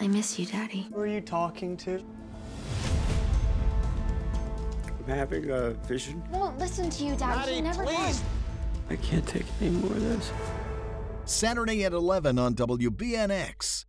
I miss you, Daddy. Who are you talking to? I'm having a vision. Won't listen to you, Daddy. he never does. I can't take any more of this. Saturday at 11 on WBNX.